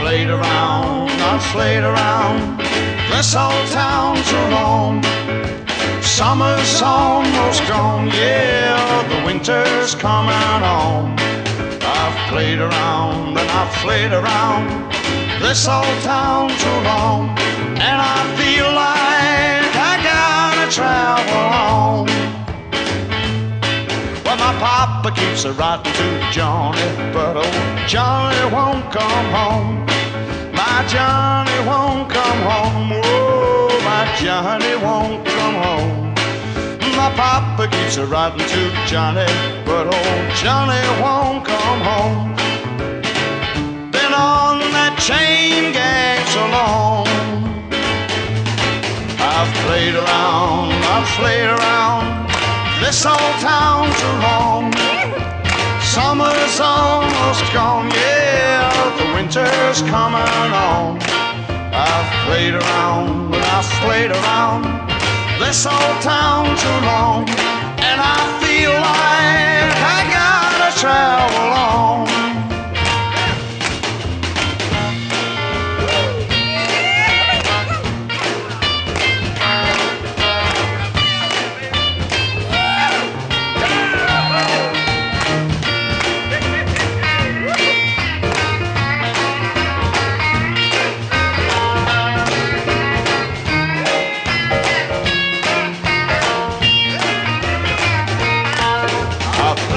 played around, I've played around this old town so long. Summer's almost gone, yeah, the winter's coming on. I've played around and I've played around this old town so long, and I feel like I gotta travel on. Well, my papa keeps a writing to Johnny, but old Johnny won't come home. My Johnny won't come home. Oh, my Johnny won't come home. My papa keeps a writing to Johnny, but old Johnny won't come home. Been on that chain gang so long. I've played around, I've played around this old town too long. Summer's almost gone, yeah, the winter's coming on. I've played around, but I've played around this old town too long, and I feel like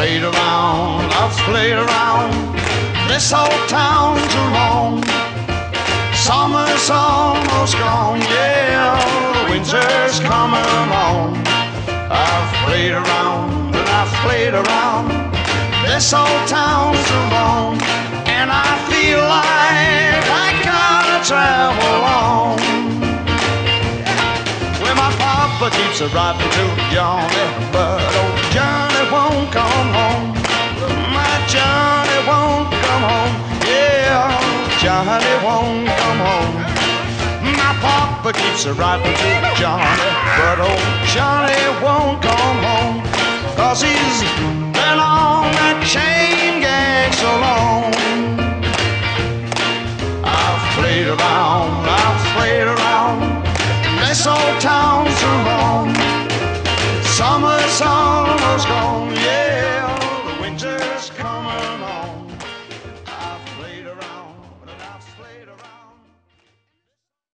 played around, I've played around this old town too long. Summer's almost gone, yeah, winter's coming on. I've played around and I've played around this old town too long, and I feel like I gotta travel on. Well, my papa keeps a writing to Johnny, but won't come home. My Johnny won't come home. Yeah, Johnny won't come home. My papa keeps a writing to Johnny, but old Johnny won't come home. Cause he's been on that chain gang so long. I've played around, I've played around in this old towns so long. Summer's all winter's gone, yeah, the winter's coming on.